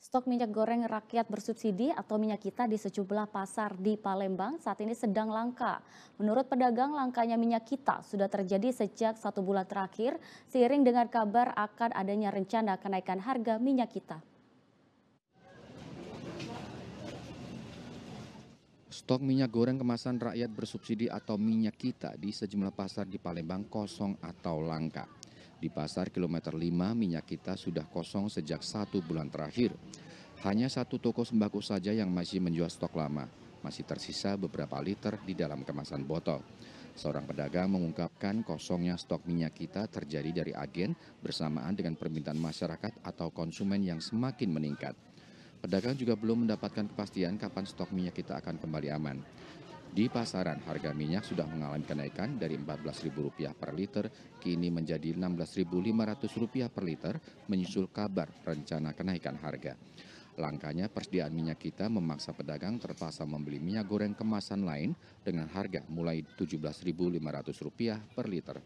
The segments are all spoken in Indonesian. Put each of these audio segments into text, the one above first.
Stok minyak goreng rakyat bersubsidi atau minyak kita di sejumlah pasar di Palembang saat ini sedang langka. Menurut pedagang, langkanya minyak kita sudah terjadi sejak satu bulan terakhir, seiring dengan kabar akan adanya rencana kenaikan harga minyak kita. Stok minyak goreng kemasan rakyat bersubsidi atau minyak kita di sejumlah pasar di Palembang kosong atau langka. Di pasar kilometer 5 minyak kita sudah kosong sejak satu bulan terakhir. Hanya satu toko sembako saja yang masih menjual stok lama. Masih tersisa beberapa liter di dalam kemasan botol. Seorang pedagang mengungkapkan kosongnya stok minyak kita terjadi dari agen bersamaan dengan permintaan masyarakat atau konsumen yang semakin meningkat. Pedagang juga belum mendapatkan kepastian kapan stok minyak kita akan kembali aman. Di pasaran, harga minyak sudah mengalami kenaikan dari Rp14.000 per liter, kini menjadi Rp16.500 per liter, menyusul kabar rencana kenaikan harga. Langkanya persediaan minyak kita memaksa pedagang terpaksa membeli minyak goreng kemasan lain dengan harga mulai Rp17.500 per liter.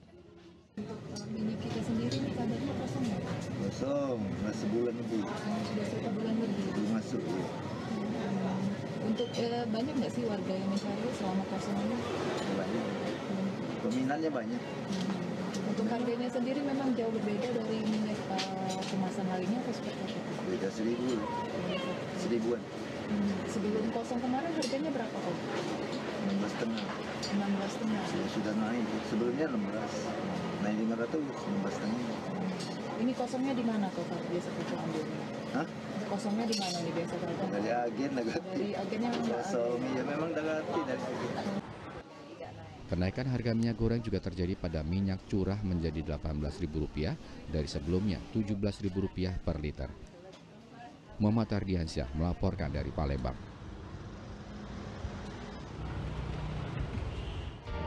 Untuk uh, minyak kita sendiri ini kabarnya kosong ya? Kosong, nah sebulan lebih. Sudah satu bulan lebih. Ya. Eh, banyak nggak sih warga yang mencari selama kosong ini? Banyak. Peminatnya banyak. Hmm. Untuk harganya sendiri memang jauh berbeda dari minyak uh, kemasan lainnya atau seperti apa? Beda seribu, seribuan. Hmm. Sebelum kosong kemarin harganya berapa kok? 16 setengah. 16 setengah. Ya, sudah naik. Sebelumnya 16. Naik 500, 16 setengah. Ini kosongnya di mana kok? Biasa kita ambilnya? Hah? Kosongnya di mana nih biasa? Dari agen Nagati. Dari agennya memang. Kosong, ya memang Nagati dari agen. Kenaikan harga minyak goreng juga terjadi pada minyak curah menjadi Rp18.000 dari sebelumnya Rp17.000 per liter. Muhammad Ardiansyah melaporkan dari Palembang.